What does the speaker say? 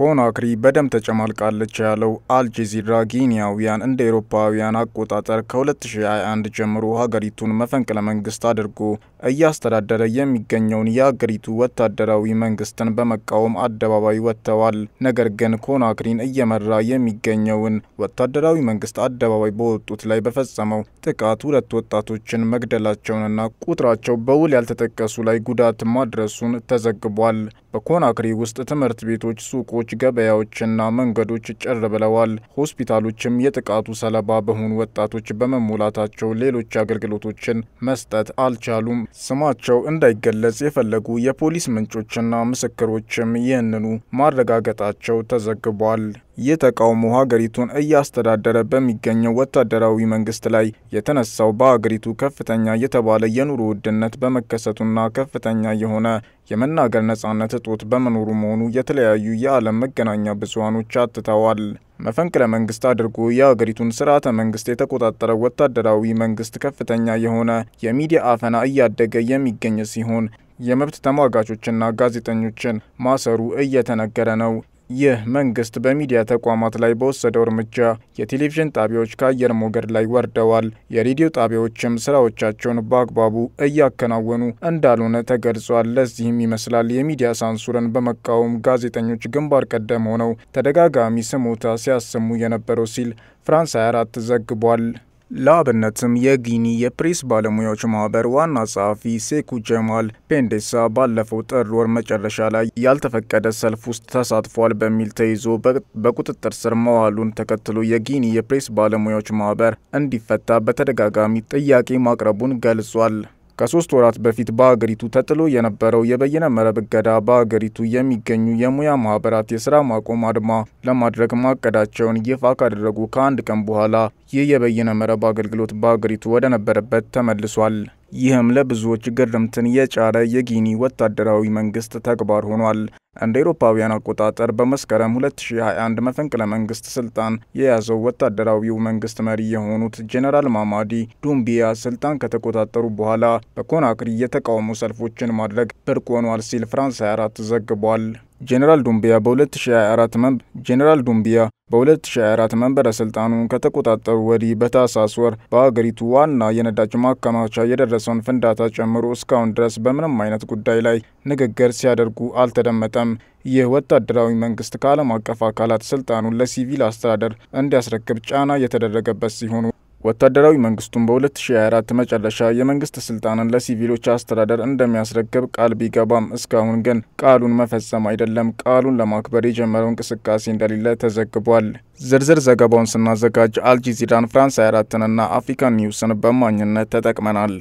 ኮናክሪ በደም ተጨማልቃለች ያለው አልጀዚራ ጊኒያውያን እንደ ኤሮፓውያን አቆጣጠር ከ2021 ጀምሮ ሀገሪቱን መፈንቅለ መንግስት አድርጎ እያስተዳደረ የሚገኘውን የሀገሪቱ ወታደራዊ መንግስትን በመቃወም አደባባይ ወጥተዋል። ነገር ግን ኮናክሪን እየመራ የሚገኘውን ወታደራዊ መንግስት አደባባይ በወጡት ላይ በፈጸመው ጥቃት ሁለት ወጣቶችን መግደላቸውንና ቁጥራቸው በውል ያልተጠቀሱ ላይ ጉዳት ማድረሱን ተዘግቧል። በኮናክሪ ውስጥ ትምህርት ቤቶች፣ ሱቆች፣ ገበያዎችና መንገዶች ጭር ብለዋል። ሆስፒታሎችም የጥቃቱ ሰለባ በሆኑ ወጣቶች በመሞላታቸው ሌሎች አገልግሎቶችን መስጠት አልቻሉም። ስማቸው እንዳይገለጽ የፈለጉ የፖሊስ ምንጮችና ምስክሮችም ይህንኑ ማረጋገጣቸው ተዘግቧል። ይህ ተቃውሞ ሀገሪቱን እያስተዳደረ በሚገኘው ወታደራዊ መንግስት ላይ የተነሳው በሀገሪቱ ከፍተኛ የተባለ የኑሮ ውድነት በመከሰቱና ከፍተኛ የሆነ የመናገር ነጻነት እጦት በመኖሩ መሆኑ የተለያዩ የዓለም መገናኛ ብዙሃኖች አትተዋል። መፈንቅለ መንግስት አድርጎ የሀገሪቱን ስርዓተ መንግስት የተቆጣጠረው ወታደራዊ መንግስት ከፍተኛ የሆነ የሚዲያ አፈና እያደገ የሚገኝ ሲሆን የመብት ተሟጋቾችና ጋዜጠኞችን ማሰሩ እየተነገረ ነው። ይህ መንግስት በሚዲያ ተቋማት ላይ በወሰደው እርምጃ የቴሌቪዥን ጣቢያዎች ከአየር ሞገድ ላይ ወርደዋል። የሬዲዮ ጣቢያዎችም ስራዎቻቸውን በአግባቡ እያከናወኑ እንዳልሆነ ተገልጿል። ለዚህም ይመስላል የሚዲያ ሳንሱርን በመቃወም ጋዜጠኞች ግንባር ቀደም ሆነው ተደጋጋሚ ስሞታ ሲያሰሙ የነበረው ሲል ፍራንስ 24 ዘግቧል። ለአብነትም የጊኒ የፕሬስ ባለሙያዎች ማህበር ዋና ጸሐፊ ሴኩ ጀማል ፔንዴሳ ባለፈው ጥር ወር መጨረሻ ላይ ያልተፈቀደ ሰልፍ ውስጥ ተሳትፏል በሚል ተይዞ በቁጥጥር ስር መዋሉን ተከትሎ የጊኒ የፕሬስ ባለሙያዎች ማህበር እንዲፈታ በተደጋጋሚ ጥያቄ ማቅረቡን ገልጿል። ከሶስት ወራት በፊት በሀገሪቱ ተጥሎ የነበረው የበይነ መረብ እገዳ በሀገሪቱ የሚገኙ የሙያ ማህበራት የስራ ማቆም አድማ ለማድረግ ማቀዳቸውን ይፋ ካደረጉ ከአንድ ቀን በኋላ ይህ የበይነ መረብ አገልግሎት በሀገሪቱ ወደ ነበረበት ተመልሷል። ይህም ለብዙዎች ግርምትን የጫረ የጊኒ ወታደራዊ መንግስት ተግባር ሆኗል። እንደ አውሮፓውያን አቆጣጠር በመስከረም 2021 መፈንቅለ መንግስት ስልጣን የያዘው ወታደራዊው መንግስት መሪ የሆኑት ጄኔራል ማማዲ ዱምቢያ ስልጣን ከተቆጣጠሩ በኋላ በኮናክሪ የተቃውሞ ሰልፎችን ማድረግ ብርቅ ሆኗል ሲል ፍራንስ 24 ዘግቧል። ጄኔራል ዱምቢያ በ2024 ጄኔራል ዱምቢያ በ2024 መንበረ ስልጣኑን ከተቆጣጠሩ ወዲህ በታህሳስ ወር በሀገሪቱ ዋና የነዳጅ ማከማቻ የደረሰውን ፍንዳታ ጨምሮ እስካሁን ድረስ በምንም አይነት ጉዳይ ላይ ንግግር ሲያደርጉ አልተደመጠም። ይህ ወታደራዊ መንግስት ከዓለም አቀፍ አካላት ስልጣኑን ለሲቪል አስተዳደር እንዲያስረክብ ጫና የተደረገበት ሲሆኑ ወታደራዊ መንግስቱን በ2024 መጨረሻ የመንግስት ስልጣንን ለሲቪሎች አስተዳደር እንደሚያስረክብ ቃል ቢገባም እስካሁን ግን ቃሉን መፈጸም አይደለም ቃሉን ለማክበር የጀመረው እንቅስቃሴ እንደሌለ ተዘግቧል። ዝርዝር ዘገባውን ስናዘጋጅ አልጀዚራን፣ ፍራንስ 24ንና አፍሪካን ኒውስን በማኝነት ተጠቅመናል።